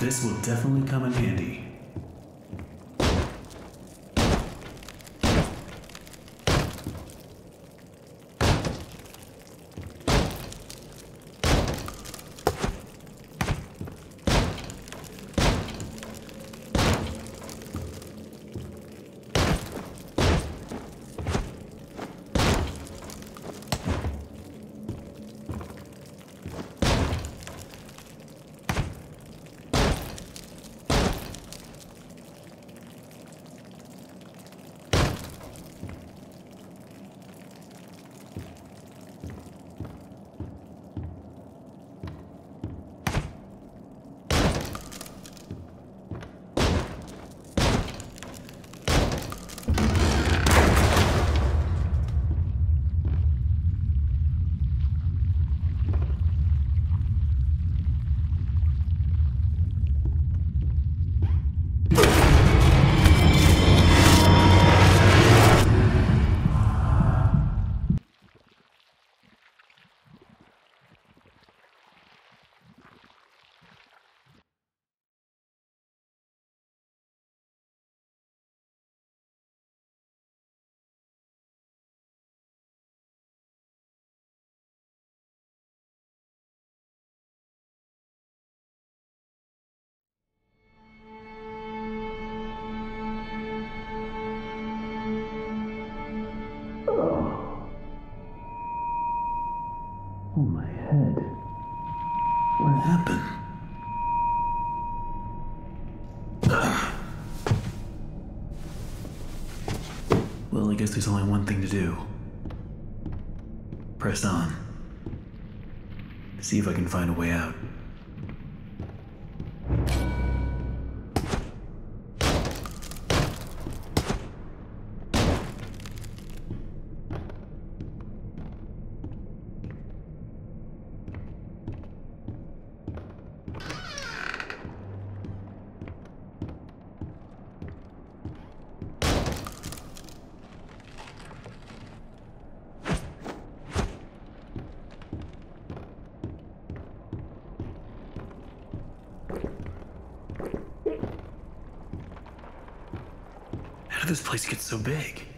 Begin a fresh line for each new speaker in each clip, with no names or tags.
This will definitely come in handy. What happened? Well, I guess there's only one thing to do. Press on. See if I can find a way out. This place get so big?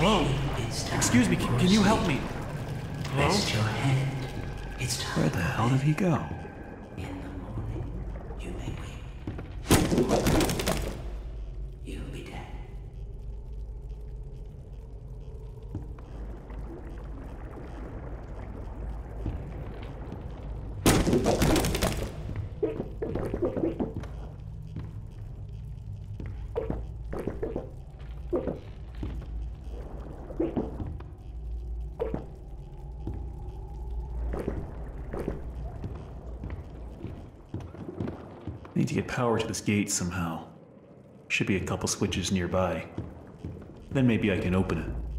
Hello? Excuse me, can, can you help me? Hello?
Rest your head. It's time.
Where the hell did he go?
In the morning, you may wake. You'll be dead.
Need to get power to this gate somehow. Should be a couple switches nearby. Then maybe I can open it.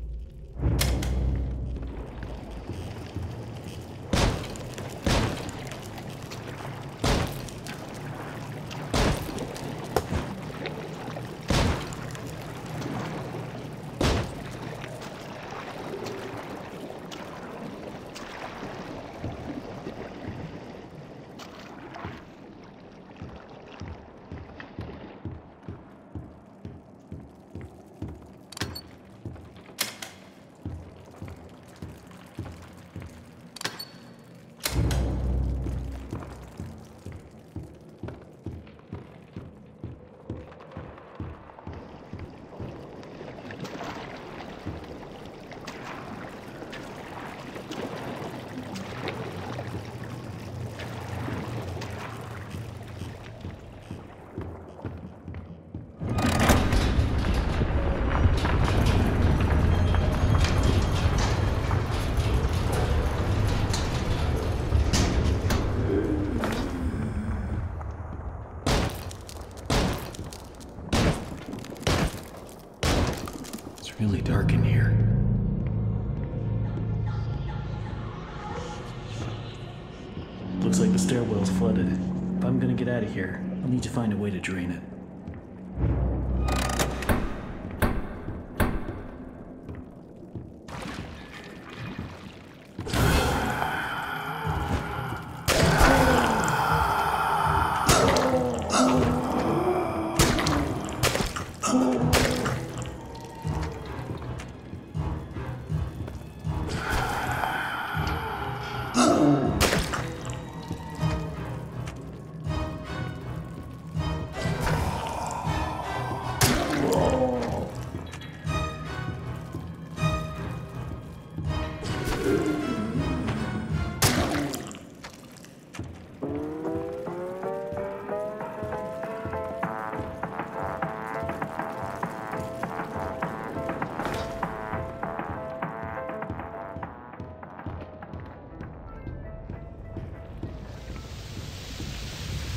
Flooded. If I'm gonna get out of here, I'll need to find a way to drain it.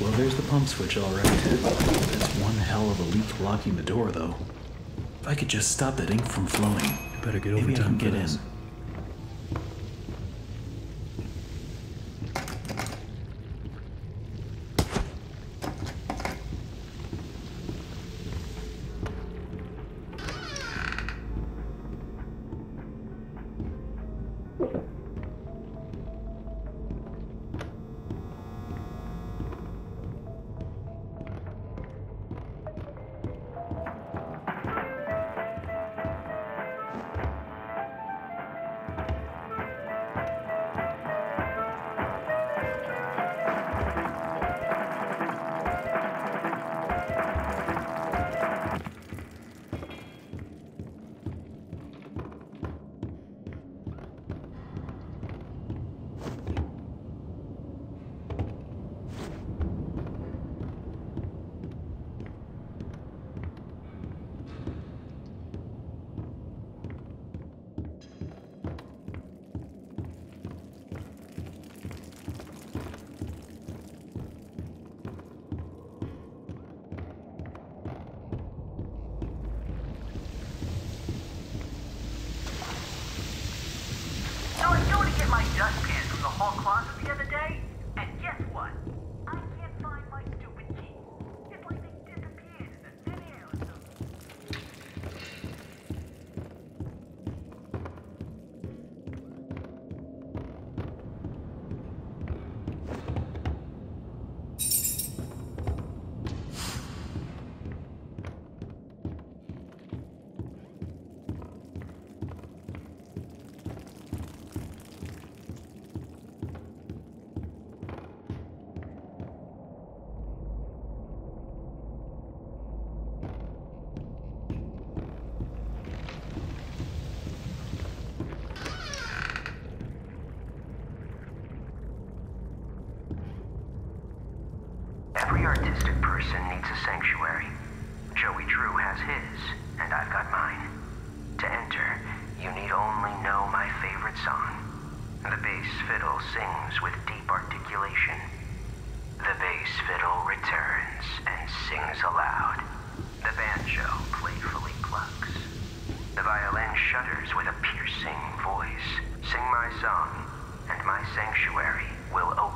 Well, there's the pump switch, all right. That's one hell of a leak blocking the door, though. If I could just stop that ink from flowing,
Better get
maybe I can get
this.
in.
Get my dustpan from the hall closet the other day,
person needs a sanctuary. Joey Drew has his, and I've got mine. To enter, you need only know my favorite song. The bass fiddle sings with deep articulation. The bass fiddle returns and sings aloud. The banjo playfully plucks. The violin shudders with a piercing voice. Sing my song, and my sanctuary will open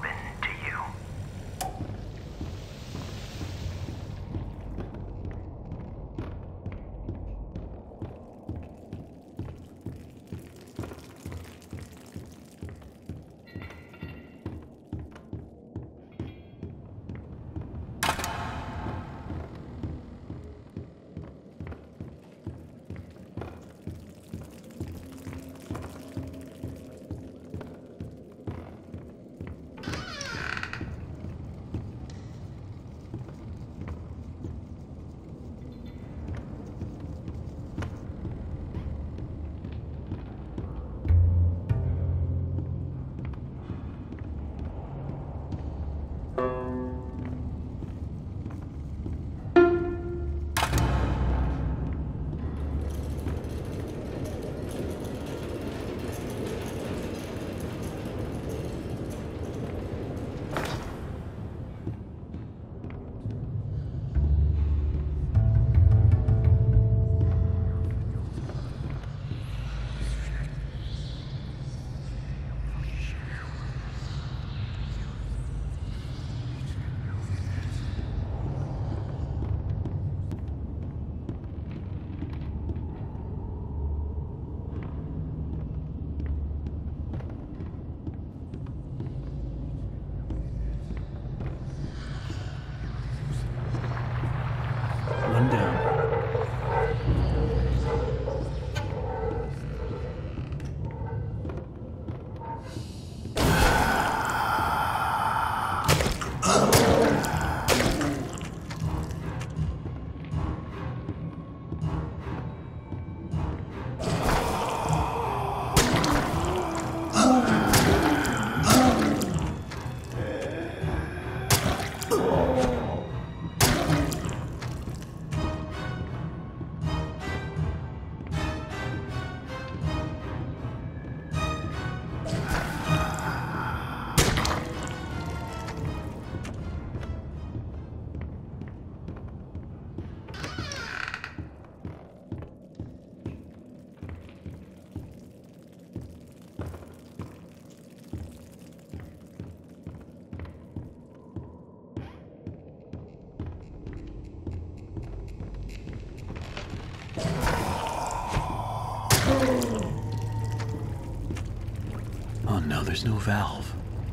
there's no valve.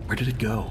Where did it go?